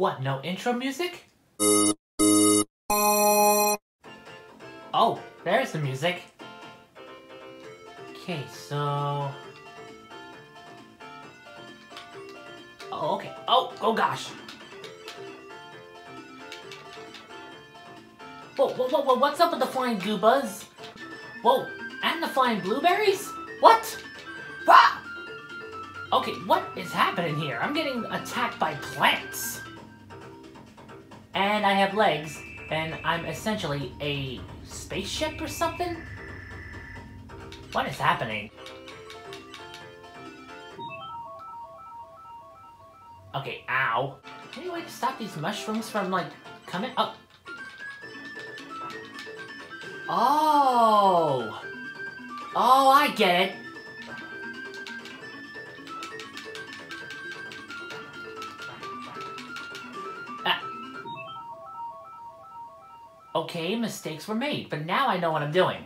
What, no intro music? Oh, there's the music. Okay, so... Oh, okay. Oh, oh gosh. Whoa, whoa, whoa, whoa, what's up with the flying goombas? Whoa, and the flying blueberries? What? Ah! Okay, what is happening here? I'm getting attacked by plants. And I have legs, and I'm essentially a spaceship or something? What is happening? Okay, ow. Any way to stop these mushrooms from, like, coming up? Oh! Oh, I get it. Okay, mistakes were made, but now I know what I'm doing.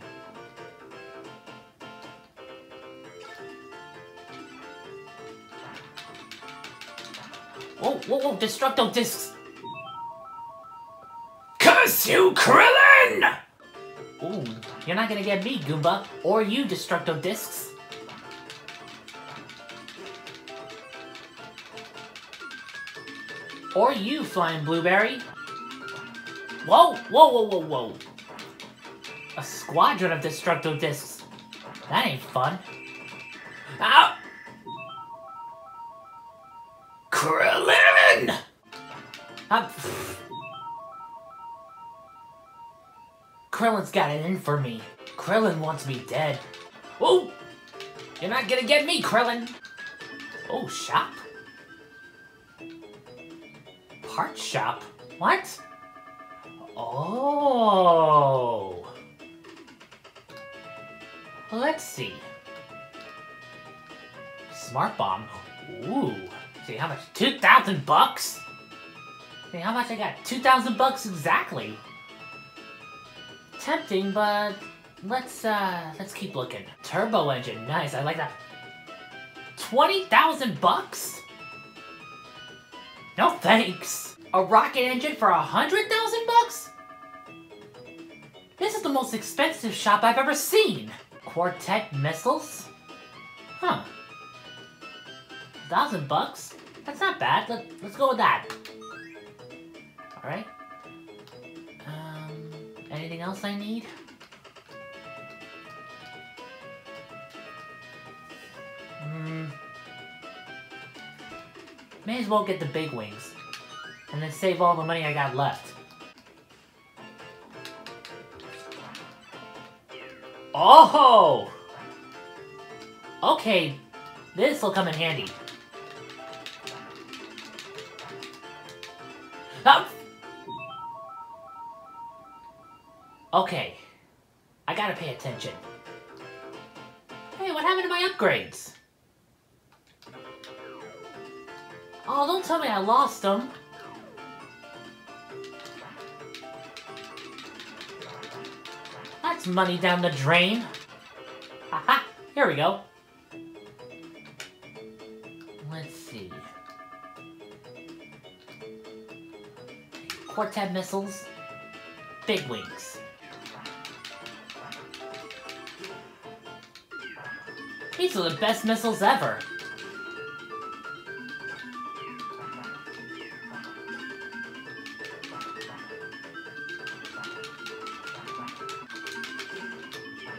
Whoa, whoa, whoa, Destructo Discs! Curse you, Krillin! Ooh, you're not gonna get me, Goomba, or you, Destructo Discs. Or you, Flying Blueberry. Whoa, whoa, whoa, whoa, whoa. A squadron of Destructo Discs. That ain't fun. Ow! Krillin! I'm... Krillin's got it in for me. Krillin wants me dead. Whoa! You're not gonna get me, Krillin! Oh, shop? Part shop? What? Oh! Let's see. Smart bomb. Ooh. See how much? 2,000 bucks? See how much I got? 2,000 bucks exactly. Tempting, but let's uh let's keep looking. Turbo engine, nice. I like that. 20,000 bucks? No thanks. A rocket engine for a hundred thousand? This is the most expensive shop I've ever seen. Quartet missiles? Huh. A Thousand bucks? That's not bad. Let, let's go with that. Alright. Um, anything else I need? Hmm. May as well get the big wings. And then save all the money I got left. Oh! Okay, this will come in handy. Ah! Okay, I gotta pay attention. Hey, what happened to my upgrades? Oh, don't tell me I lost them. That's money down the drain. Aha! Here we go. Let's see. Quartet missiles. Big wings. These are the best missiles ever.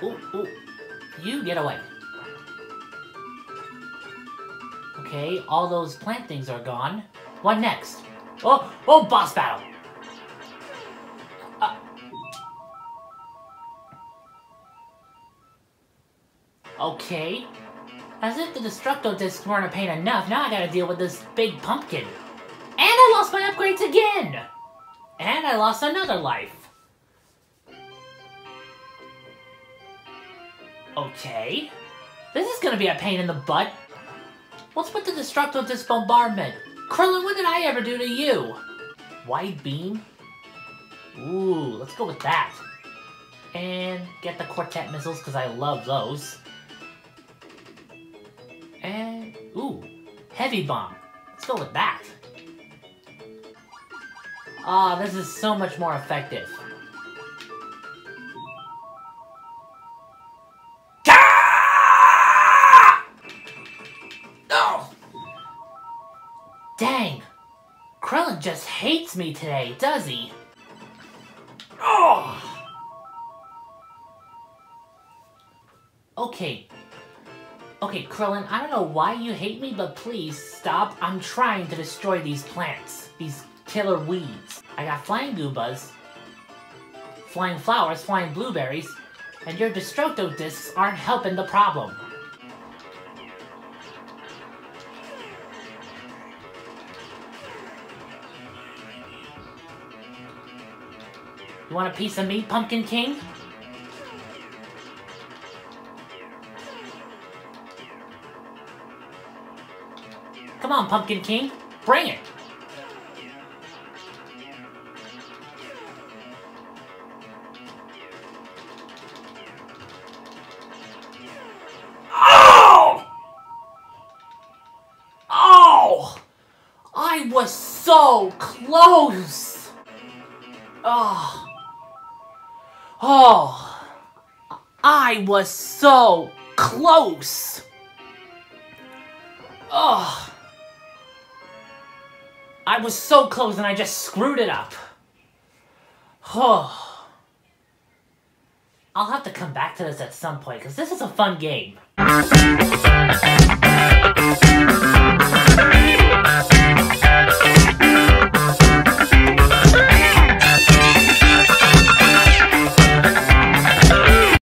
Ooh, ooh. You get away. Okay, all those plant things are gone. What next? Oh, oh, boss battle! Uh. Okay. As if the Destructo discs weren't a pain enough, now I gotta deal with this big pumpkin. And I lost my upgrades again! And I lost another life. Okay. This is gonna be a pain in the butt. What's with the Destructo Disc Bombardment? Krillin, what did I ever do to you? Wide beam? Ooh, let's go with that. And get the Quartet missiles, because I love those. And, ooh, Heavy Bomb. Let's go with that. Ah, this is so much more effective. Dang! Krillin just hates me today, does he? Oh! Okay. Okay, Krillin, I don't know why you hate me, but please stop. I'm trying to destroy these plants. These killer weeds. I got flying goombas, flying flowers, flying blueberries, and your Destructo discs aren't helping the problem. You want a piece of me, Pumpkin King? Come on, Pumpkin King. Bring it. Oh! Oh! I was so close! Oh. Oh. I was so close! Oh. I was so close and I just screwed it up. Oh. I'll have to come back to this at some point because this is a fun game.